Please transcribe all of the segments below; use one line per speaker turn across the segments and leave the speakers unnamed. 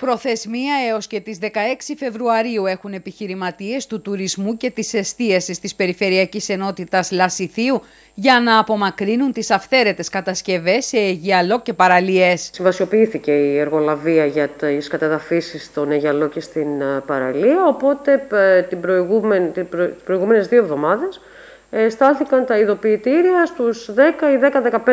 Προθεσμία έως και τις 16 Φεβρουαρίου έχουν επιχειρηματίες του τουρισμού και της εστίασης της Περιφερειακής Ενότητας Λασιθίου για να απομακρύνουν τις αυθαίρετες κατασκευές σε Αιγιαλό και παραλίες.
Συμβασιοποιήθηκε η εργολαβία για τις κατεδαφίσεις στον Αιγιαλό και στην ε, παραλία, οπότε ε, την προηγούμενη, τις προηγούμενες δύο εβδομάδες ε, στάλθηκαν τα ειδοποιητήρια στους 10 ή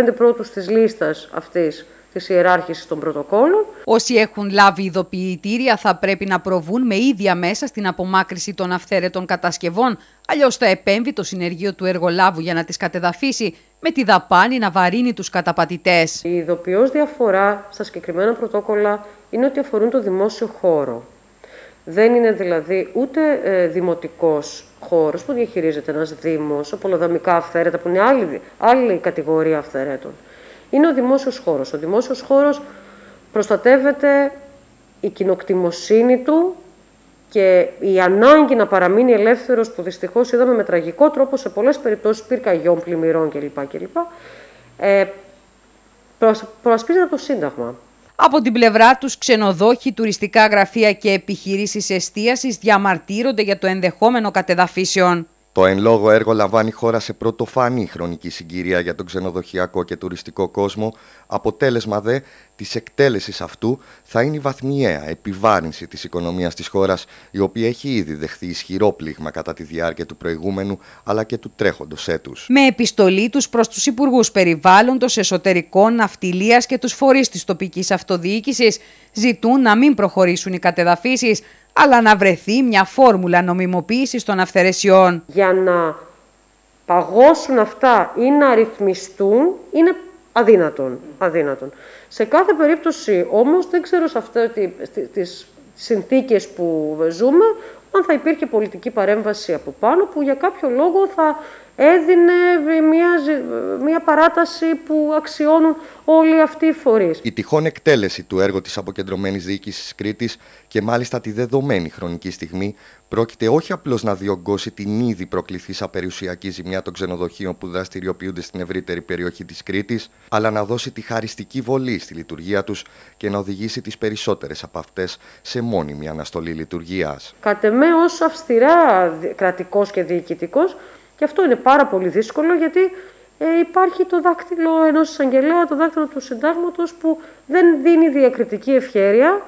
10-15 πρώτους της λίστας αυτής της ιεράρχησης των πρωτοκόλων.
Όσοι έχουν λάβει ειδοποιητήρια θα πρέπει να προβούν με ίδια μέσα στην απομάκρυση των αυθαίρετων κατασκευών, αλλιώς θα επέμβει το συνεργείο του εργολάβου για να τις κατεδαφίσει, με τη δαπάνη να βαρύνει τους καταπατητές.
Η ειδοποιώς διαφορά στα συγκεκριμένα πρωτόκολλα είναι ότι αφορούν το δημόσιο χώρο. Δεν είναι δηλαδή ούτε ε, δημοτικός χώρος που διαχειρίζεται ένας δήμος, οπολοδομικά αυθαίρετα, που είναι άλλη, άλλη κατηγορία αυθαίρετων είναι ο δημόσιος χώρος. Ο δημόσιος χώρος προστατεύεται η κοινοκτημοσύνη του και η ανάγκη να παραμείνει ελεύθερος που δυστυχώς είδαμε με τραγικό τρόπο σε πολλές περιπτώσεις πυρκαγιών, πλημμυρών κλπ. κλπ ε, προασπίζεται το Σύνταγμα.
Από την πλευρά τους, ξενοδόχοι, τουριστικά γραφεία και επιχειρήσεις εστίασης διαμαρτύρονται για το ενδεχόμενο κατεδαφίσεων.
Το εν λόγω έργο λαμβάνει χώρα σε πρωτοφανή χρονική συγκυρία για τον ξενοδοχειακό και τουριστικό κόσμο. Αποτέλεσμα δε της εκτέλεσης αυτού θα είναι η βαθμιαία επιβάρυνση της οικονομίας της χώρας, η οποία έχει ήδη δεχθεί ισχυρό πλήγμα κατά τη διάρκεια του προηγούμενου αλλά και του τρέχοντος έτους.
Με επιστολή τους προς τους Υπουργούς Περιβάλλοντος, Εσωτερικών, Ναυτιλίας και τους φορείς της τοπικής αυτοδιοίκησης, ζητούν να μην προχωρήσουν οι κατεδαφίσεις αλλά να βρεθεί μια φόρμουλα νομιμοποίησης των αυθαιρεσιών.
Για να παγώσουν αυτά ή να ρυθμιστούν είναι αδύνατον. αδύνατον. Σε κάθε περίπτωση όμως δεν ξέρω σε αυτές τις συνθήκες που ζούμε αν θα υπήρχε πολιτική παρέμβαση από πάνω που για κάποιο λόγο θα έδινε μια, μια παράταση που αξιώνουν όλοι αυτοί οι φορείς.
Η τυχόν εκτέλεση του έργου της αποκεντρωμένης διοίκησης Κρήτης και μάλιστα τη δεδομένη χρονική στιγμή πρόκειται όχι απλώς να διωγγώσει την ήδη προκληθήσα περιουσιακή ζημιά των ξενοδοχείων που δραστηριοποιούνται στην ευρύτερη περιοχή της Κρήτης, αλλά να δώσει τη χαριστική βολή στη λειτουργία τους και να οδηγήσει τις περισσότερες από αυτές σε μόνιμη αναστολή λειτουργίας.
Κατ' εμέ ως αυστηρά κρατικός και διοικητικός και αυτό είναι πάρα πολύ δύσκολο γιατί ε, υπάρχει το δάκτυλο ενός εισαγγελέα, το δάκτυλο του συντάγματος που δεν δίνει διακριτική ευχέρεια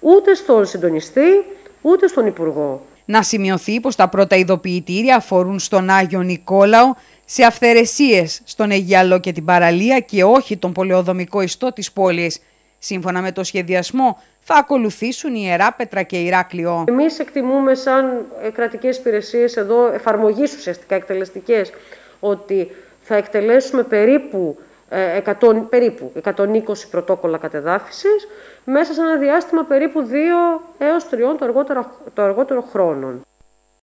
ούτε στον συντονιστή, ούτε στον Υπουργό.
Να σημειωθεί πως τα πρώτα ειδοποιητήρια αφορούν στον Άγιο Νικόλαο σε αυθαιρεσίες στον Αιγιαλό και την παραλία και όχι τον πολεοδομικό ιστό της πόλης. Σύμφωνα με το σχεδιασμό, θα ακολουθήσουν η Ιερά Πέτρα και Ηράκλειο.
Εμείς εκτιμούμε σαν ε, κρατικές υπηρεσίες εδώ, εφαρμογής ουσιαστικά εκτελεστικές, ότι θα εκτελέσουμε περίπου 100, ε, περίπου 120 πρωτόκολλα κατεδάφισης μέσα σε ένα διάστημα περίπου 2 έως 3 το αργότερο, το αργότερο χρόνων.